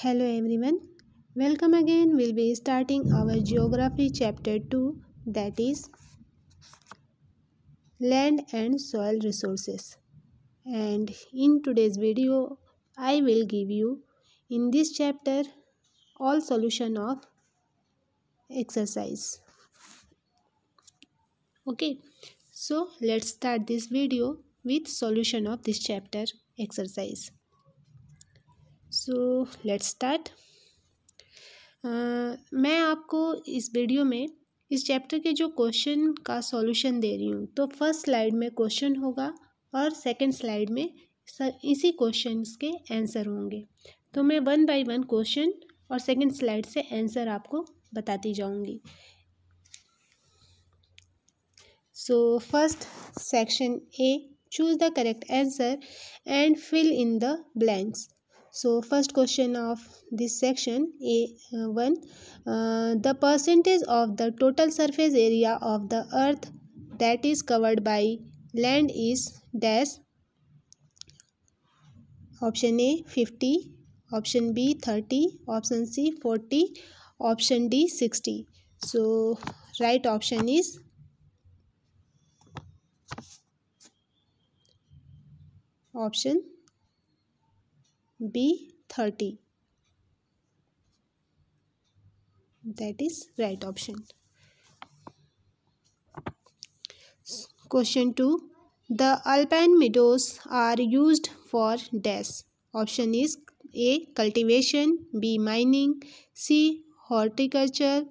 Hello everyone. Welcome again. We'll be starting our geography chapter 2 that is land and soil resources. And in today's video I will give you in this chapter all solution of exercise. Okay. So let's start this video with solution of this chapter exercise. So let's start मैं आपको इस video में इस chapter के जो question का solution दे रही हूँ तो फ़र्स्ट स्लाइड में क्वेश्चन होगा और सेकंड स्लाइड में इसी क्वेश्चन के आंसर होंगे। तो मैं वन बाय वन क्वेश्चन और सेकंड स्लाइड से आंसर आपको बताती जाऊँगी। So first section A choose the correct answer and fill in the blanks so first question of this section a uh, one uh, the percentage of the total surface area of the earth that is covered by land is dash option a 50 option b 30 option c 40 option d 60 so right option is option B 30 that is right option. Question 2 the alpine meadows are used for dash. Option is a cultivation b mining c horticulture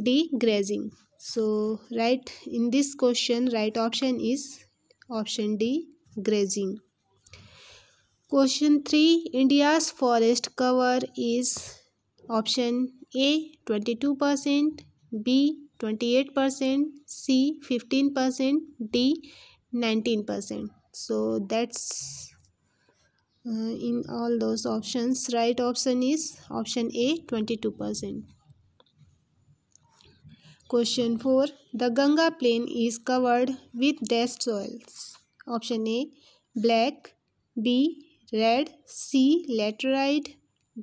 d grazing. So right in this question right option is option d grazing Question 3 India's forest cover is option A 22%, B 28%, C 15%, D 19%. So that's uh, in all those options. Right option is option A 22%. Question 4 The Ganga plain is covered with dash soils. Option A black, B red C laterite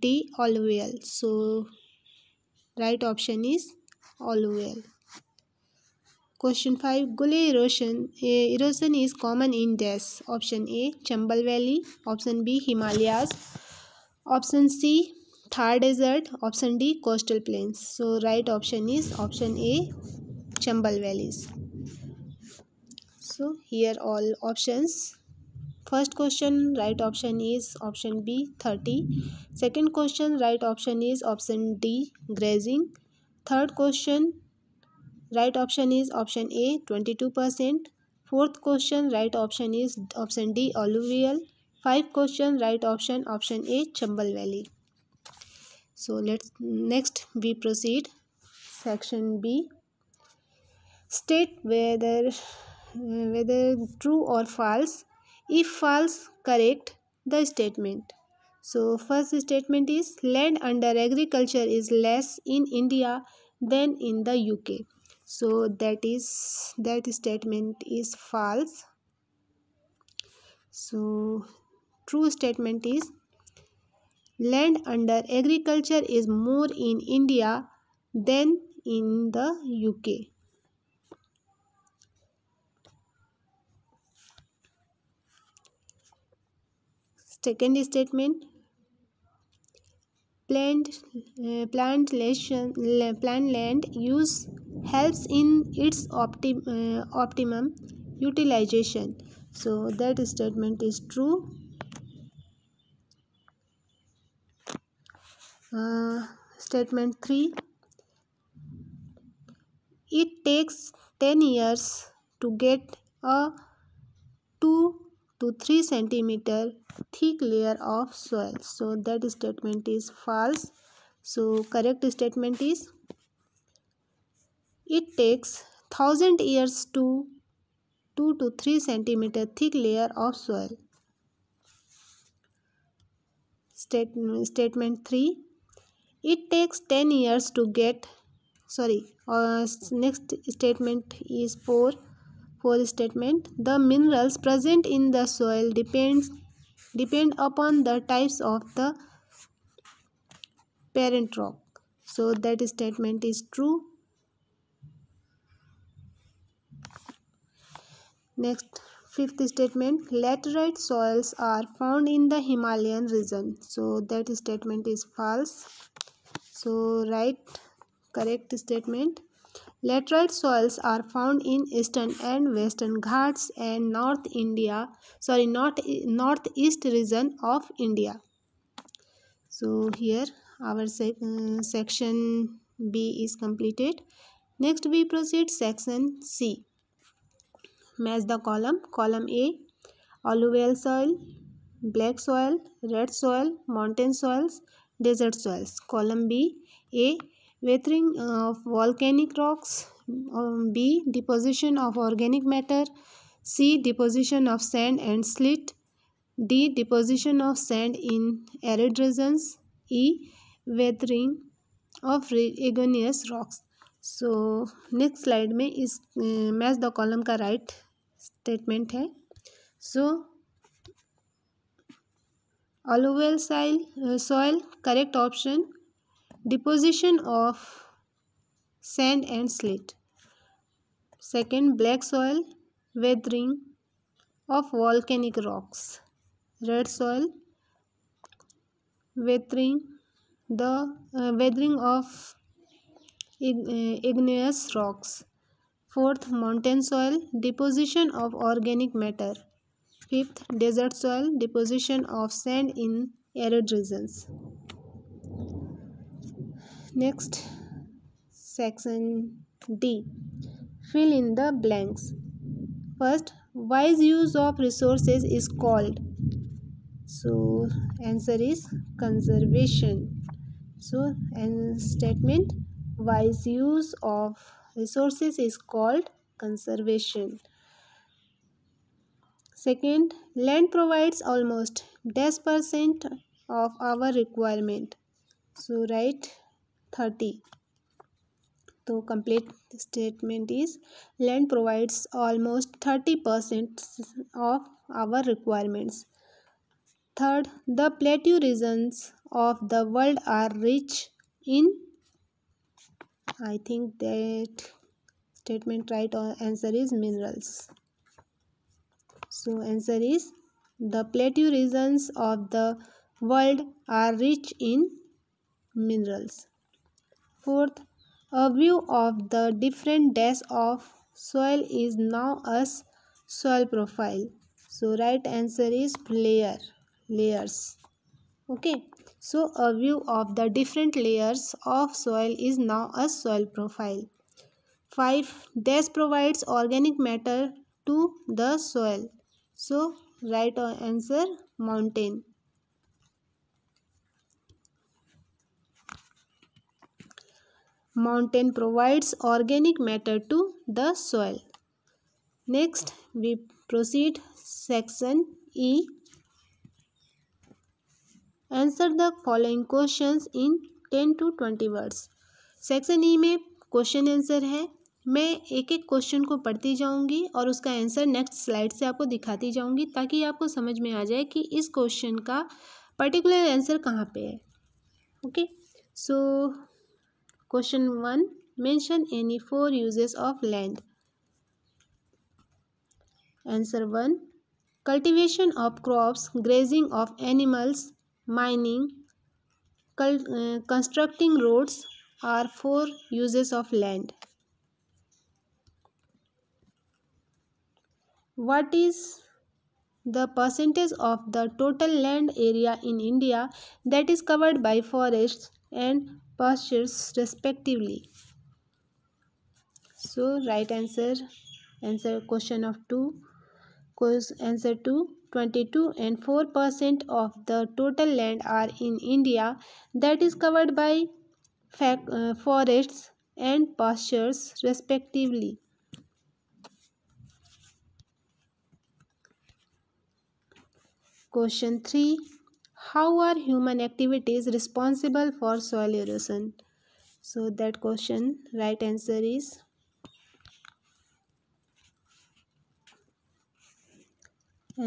D alluvial so right option is alluvial question 5 gully erosion erosion is common in dash option A Chambal Valley option B Himalayas option C Thar desert option D coastal plains so right option is option A Chambal valleys so here all options first question right option is option b 30 second question right option is option d grazing. Third question right option is option a 22 percent. Fourth question right option is option d alluvial. Five question right option option a chambal valley. So let's next we proceed. Section b. State whether whether true or false if false correct the statement. So first statement is land under agriculture is less in india than in the uk so that is that statement is false. So true statement is land under agriculture is more in india than in the uk second statement. Plant uh, plant plant land use helps in its uh, optimum utilization. So that statement is true. Uh, statement 3 it takes 10 years to get a 2 to 3 centimeter thick layer of soil. So that statement is false. So correct statement is it takes thousand years to 2 to 3 centimeter thick layer of soil. Statement statement 3 it takes 10 years to get sorry uh, next statement is 4 for statement the minerals present in the soil depends depend upon the types of the parent rock. So that statement is true. Next fifth statement laterite soils are found in the himalayan region. So that statement is false. So write correct statement Laterite soils are found in eastern and western Ghats and North India, sorry, north northeast region of India. So here our sec uh, section B is completed. Next we proceed section C. Match the column. Column A, alluvial soil, black soil, red soil, mountain soils, desert soils. Column B, A, weathering of volcanic rocks B deposition of organic matter C deposition of sand and silt D deposition of sand in arid regions E weathering of igneous rocks so next slide में इस match the column का right statement है। So alluvial soil soil correct option deposition of sand and slate. Second black soil weathering of volcanic rocks. Red soil weathering the uh, weathering of uh, igneous rocks. Fourth mountain soil deposition of organic matter. Fifth desert soil deposition of sand in arid regions Next, section D. Fill in the blanks. First, wise use of resources is called. So, answer is conservation. So, and statement wise use of resources is called conservation. Second, land provides almost dash percent of our requirement. So, write thirty. So complete statement is land provides almost 30% of our requirements. Third, the plateau regions of the world are rich in I think that statement right answer is minerals. So answer is the plateau regions of the world are rich in minerals. Fourth, a view of the different days of soil is now as soil profile. So right answer is layer, layers. Okay. So a view of the different layers of soil is now a soil profile. 5. Dash provides organic matter to the soil. So right answer mountain. Mountain provides organic matter to the soil. Next, we proceed section E. Answer the following questions in 10 to 20 words. Section E में question answer है मैं एक एक question को पढ़ती जाऊँगी और उसका आंसर नेक्स्ट स्लाइड से आपको दिखाती जाऊँगी ताकि आपको समझ में आ जाए कि इस क्वेश्चन का पर्टिकुलर आंसर कहाँ पे है okay so Question 1. Mention any four uses of land. Answer 1. Cultivation of crops, grazing of animals, mining, uh, constructing roads are four uses of land. What is the percentage of the total land area in India that is covered by forests and pastures respectively. So right answer answer question of 2 answer to 22 and 4 percent of the total land are in india. That is covered by uh, forests and pastures respectively. Question 3 how are human activities responsible for soil erosion so that question right answer is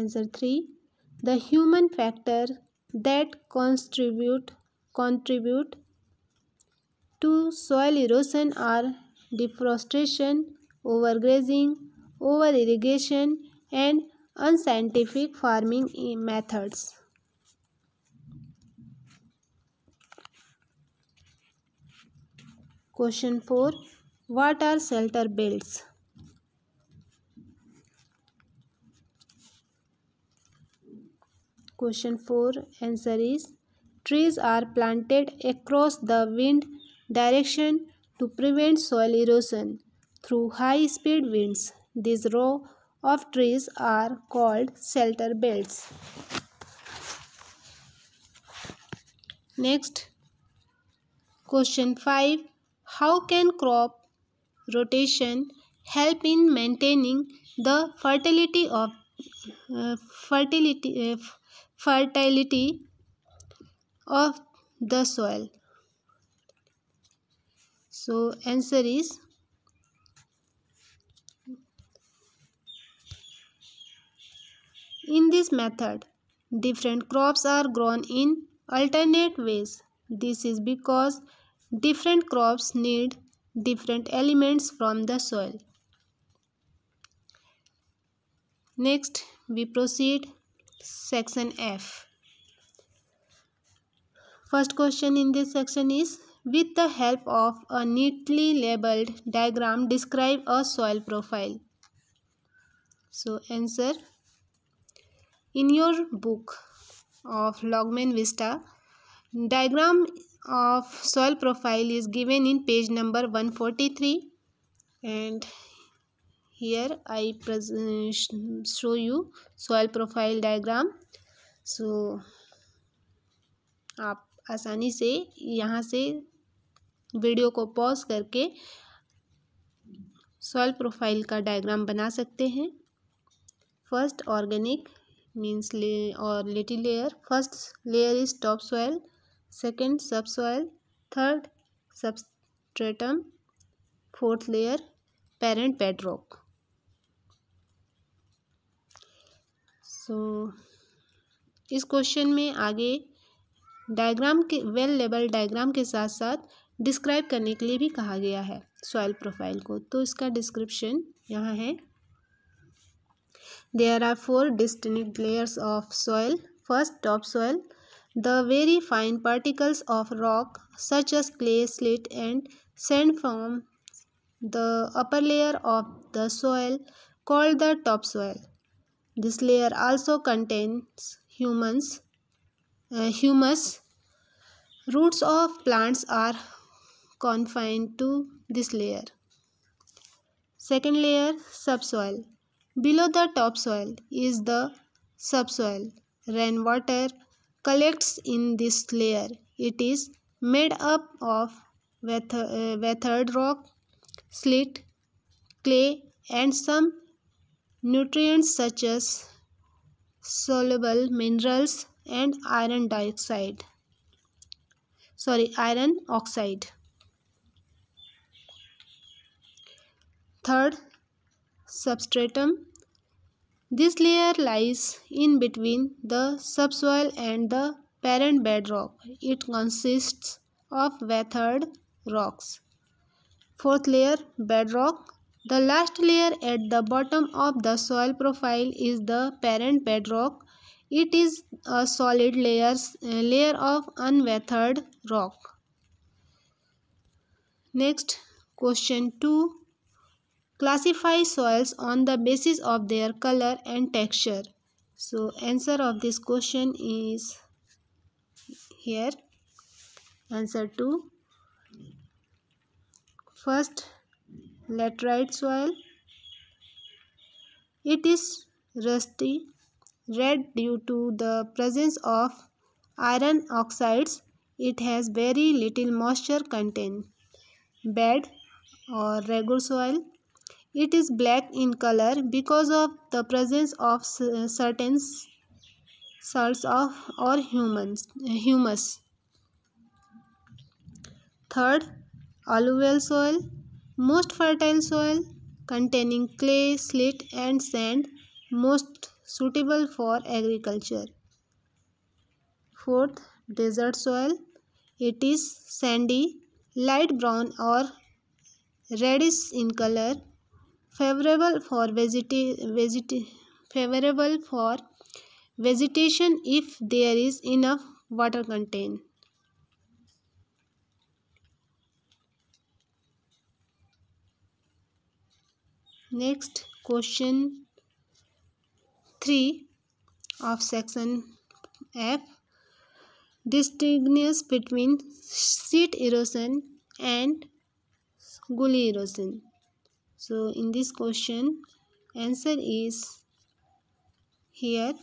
answer 3 the human factor that contribute contribute to soil erosion are deforestation, overgrazing, over irrigation, and unscientific farming methods. Question 4 What are shelter belts? Question 4 Answer is Trees are planted across the wind direction to prevent soil erosion through high speed winds. These row of trees are called shelter belts. Next, question 5 How can crop rotation help in maintaining the fertility of uh, fertility uh, fertility of the soil? So answer is in this method different crops are grown in alternate ways. This is because different crops need different elements from the soil. Next we proceed. Section f. First question in this section is with the help of a neatly labeled diagram describe a soil profile. So answer. In your book of Longman Vista diagram of soil profile is given in page number 143 and here I show you soil profile diagram. So, आप आसानी से यहाँ से video को pause करके soil profile का diagram बना सकते हैं। फ़र्स्ट ऑर्गेनिक मीन्स ले और little layer first layer is top soil second subsoil third substratum fourth layer parent bedrock so इस क्वेश्चन में आगे डायग्राम के वेल लेबल डायग्राम के साथ साथ डिस्क्राइब करने के लिए भी कहा गया है सॉइल प्रोफ़ाइल को। तो इसका डिस्क्रिप्शन यहाँ है। There are four distinct layers of soil first top soil The very fine particles of rock such as clay, slate, and sand form the upper layer of the soil called the topsoil. This layer also contains humans, uh, humus. Roots of plants are confined to this layer. Second layer, subsoil. Below the topsoil is the subsoil. Rainwater, collects in this layer. It is made up of uh, weathered rock slate clay and some nutrients such as soluble minerals and iron dioxide. Sorry iron oxide. Third substratum this layer lies in between the subsoil and the parent bedrock it consists of weathered rocks fourth layer bedrock the last layer at the bottom of the soil profile is the parent bedrock it is a solid layers, uh, layer of unweathered rock. Next, question 2. Classify soils on the basis of their color and texture. So, answer of this question is here. Answer 2. First, laterite soil. It is rusty red due to the presence of iron oxides. It has very little moisture content. Bed or regular soil. It is black in color because of the presence of certain salts of or humans, humus. Third, alluvial soil. Most fertile soil containing clay, slate and sand. Most suitable for agriculture. Fourth, desert soil. It is sandy, light brown or reddish in color favorable for vegeta favorable for vegetation if there is enough water content next question 3 of section f. Distinguish between sheet erosion and gully erosion so in this question answer is here.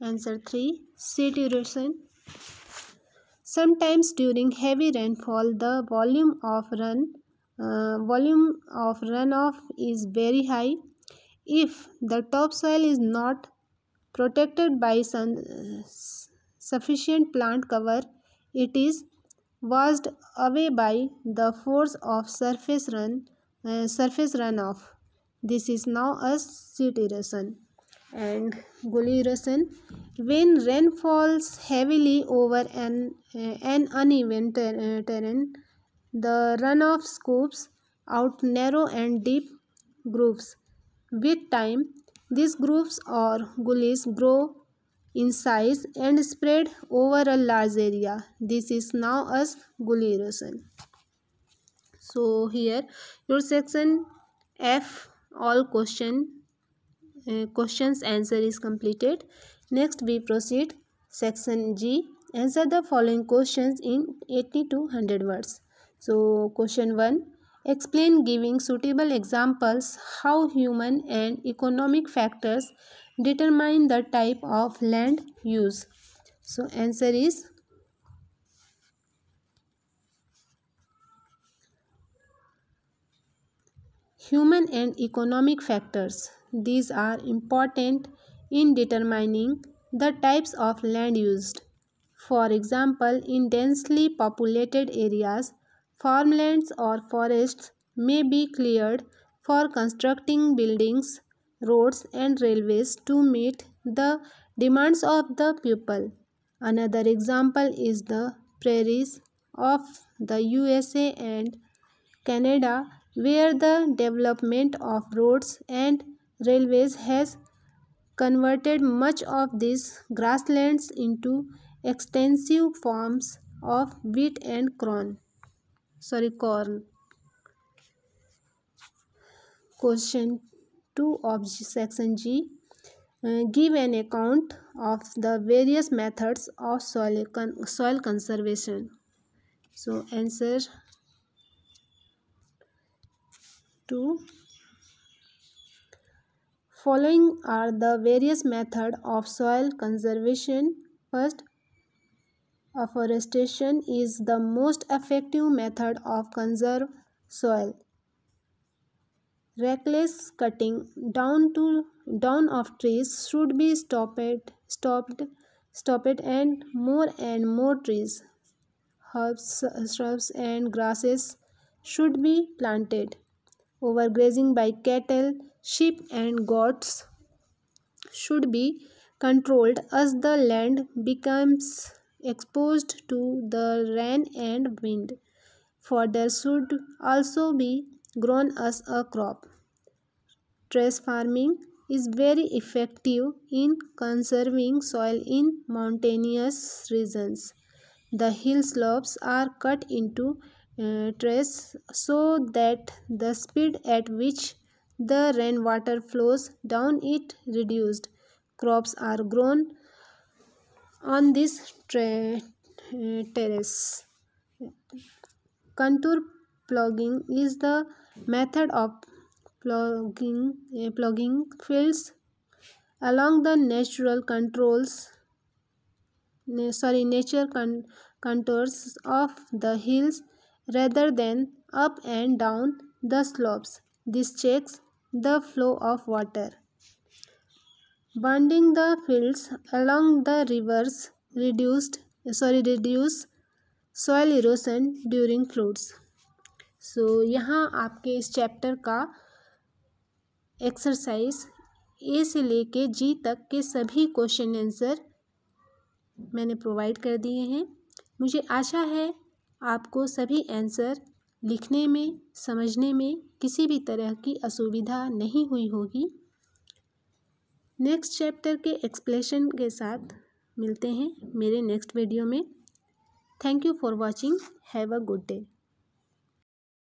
Answer 3 sheet erosion sometimes during heavy rainfall the volume of run uh, volume of runoff is very high. If the topsoil is not protected by uh, sufficient plant cover it is washed away by the force of surface run surface runoff. This is now a sheet erosion and gully erosion. When rain falls heavily over an uh, an uneven ter uh, terrain the runoff scoops out narrow and deep grooves. With time these grooves or gullies grow in size and spread over a large area. This is now as gully erosion so here your section f all question uh, questions answer is completed. Next we proceed. Section g answer the following questions in 80 to 100 words. So question 1 explain giving suitable examples how human and economic factors determine the type of land use so answer is Human and economic factors. These are important in determining the types of land used. For example, in densely populated areas, farmlands or forests may be cleared for constructing buildings, roads and railways to meet the demands of the people. Another example is the prairies of the USA and Canada where the development of roads and railways has converted much of these grasslands into extensive farms of wheat and corn. Sorry, corn. Question 2 of section G. Uh, give an account of the various methods of soil, con soil conservation. So, answer 2 following are the various methods of soil conservation. First afforestation is the most effective method of conserve soil. Reckless cutting down to down of trees should be stopped stopped stopped and more and more trees herbs shrubs and grasses should be planted overgrazing by cattle, sheep and goats should be controlled as the land becomes exposed to the rain and wind. Fodder should also be grown as a crop. Terrace farming is very effective in conserving soil in mountainous regions. The hill slopes are cut into uh, trace so that the speed at which the rainwater flows down it reduced. Crops are grown on this uh, terrace. Contour ploughing is the method of ploughing, uh, fields along the natural controls sorry nature con contours of the hills rather than up and down the slopes. This checks the flow of water. Bonding the fields along the rivers reduced sorry reduce soil erosion during floods. So so, यहाँ आपके इस chapter का exercise ए से लेके जी तक के सभी question answer मैंने प्रोवाइड कर दिए हैं मुझे आशा है आपको सभी आंसर लिखने में, समझने में किसी भी तरह की असुविधा नहीं हुई होगी। नेक्स्ट चैप्टर के एक्सप्लेशन के साथ मिलते हैं मेरे नेक्स्ट वीडियो में। Thank you for watching have a good day